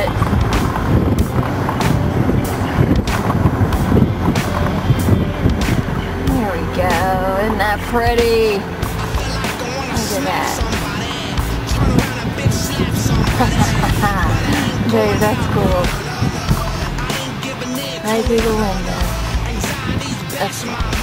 but there we go. Isn't that pretty? Look at that. Dude, that's cool. Right through the window. That's My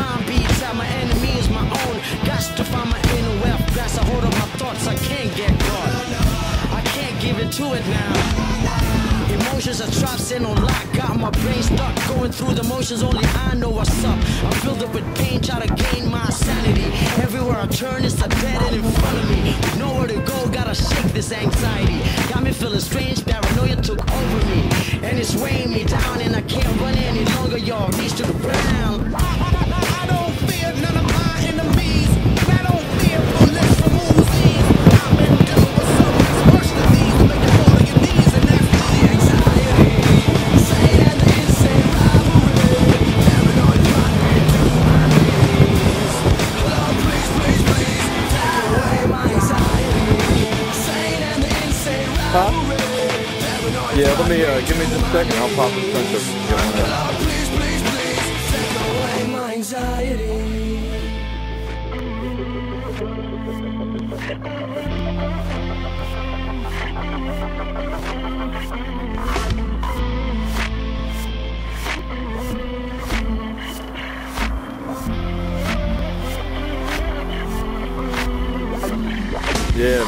mind be tell my enemy is my own. Got to find my inner wealth, grasp a hold of my thoughts. I can't get caught. I can't give in to it now. Emotions are trapped in on lock. Got my brain stuck going through the motions. Only I know what's up. I'm filled up with pain, try to gain my sanity. Everywhere I turn, it's a dead end in front of me. Nowhere to go, gotta shake this anxiety. Got me feeling strange, paranoia took over me. And it's weighing me down, and I can't run any longer, y'all. Reach to the ground. Paranoid Yeah, let me, uh, give me just a second. I'll pop this punch over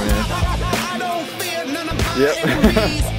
and Yep.